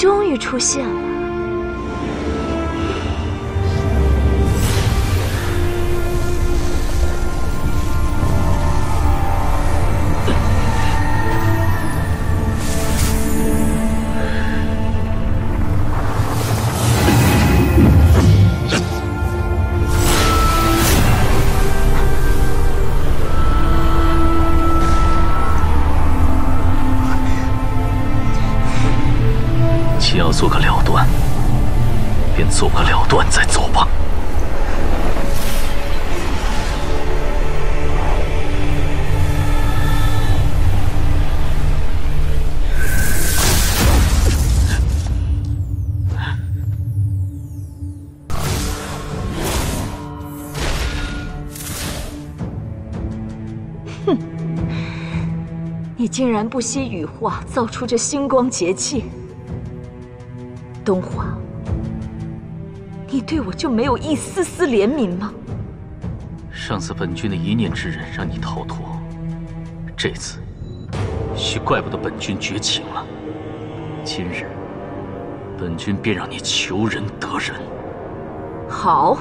终于出现了。既要做个了断，便做个了断再走吧。哼你竟然不惜羽化，造出这星光结界。东华，你对我就没有一丝丝怜悯吗？上次本君的一念之忍让你逃脱，这次须怪不得本君绝情了。今日，本君便让你求人得人。好，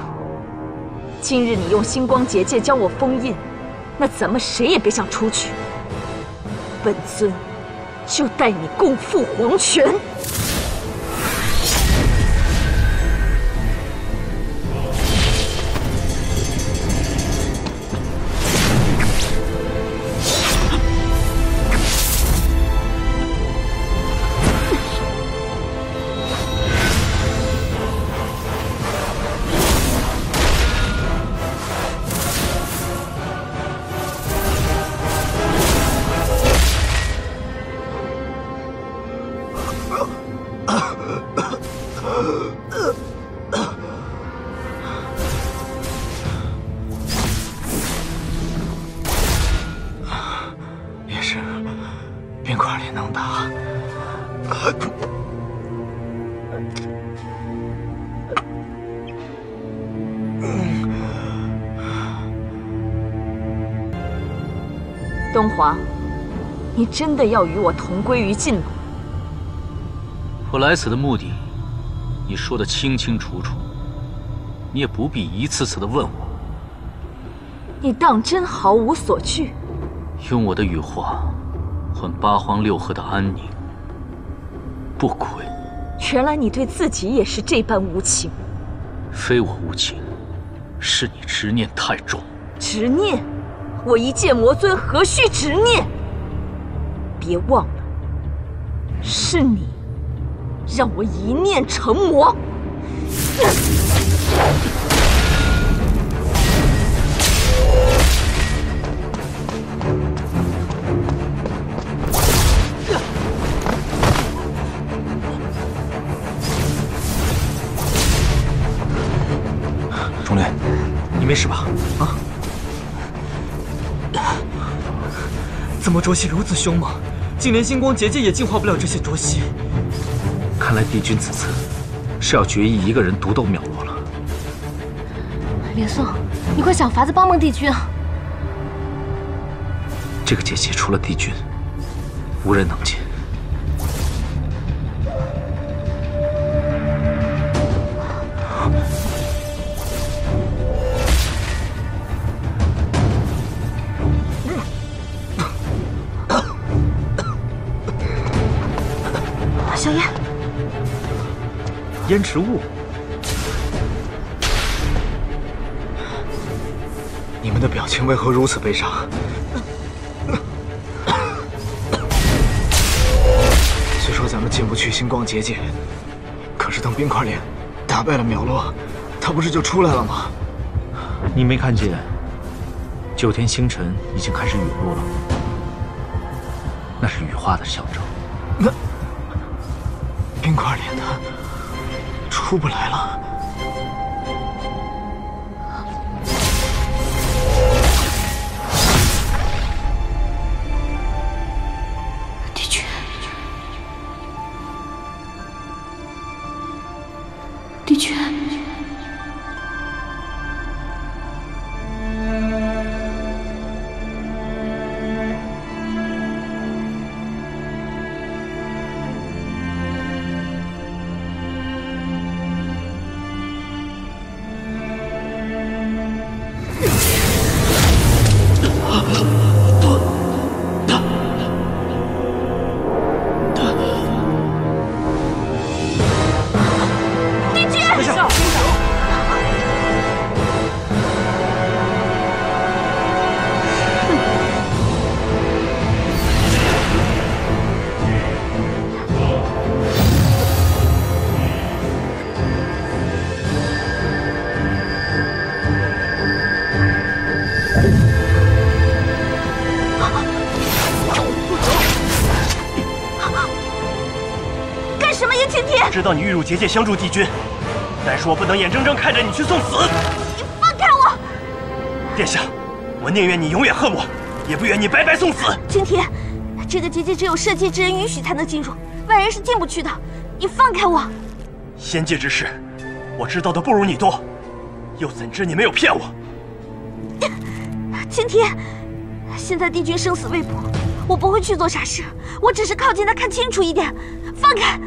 今日你用星光结界将我封印，那咱们谁也别想出去。本尊就带你共赴黄泉。冰块里能打。东皇，你真的要与我同归于尽吗？我来此的目的，你说的清清楚楚，你也不必一次次的问我。你当真毫无所惧？用我的羽化换八荒六合的安宁，不亏。原来你对自己也是这般无情。非我无情，是你执念太重。执念？我一介魔尊，何须执念？别忘了，是你让我一念成魔。钟烈，你没事吧？啊？怎么浊气如此凶猛，竟连星光结界也净化不了这些浊气？看来帝君此次是要决意一个人独斗秒罗了。连宋，你快想法子帮帮帝君啊！这个结界除了帝君，无人能进。烟池雾，你们的表情为何如此悲伤？虽说咱们进不去星光结界，可是等冰块脸打败了苗落，他不是就出来了吗？你没看见九天星辰已经开始陨落了吗？那是羽化的象征。那冰块脸他出不来了。帝君，帝君，知道你欲入结界相助帝君，但是我不能眼睁睁看着你去送死。你放开我！殿下，我宁愿你永远恨我，也不愿你白白送死。青天，这个结界只有社稷之人允许才能进入，外人是进不去的。你放开我！仙界之事，我知道的不如你多，又怎知你没有骗我？青天，现在帝君生死未卜，我不会去做傻事，我只是靠近他看清楚一点。放开！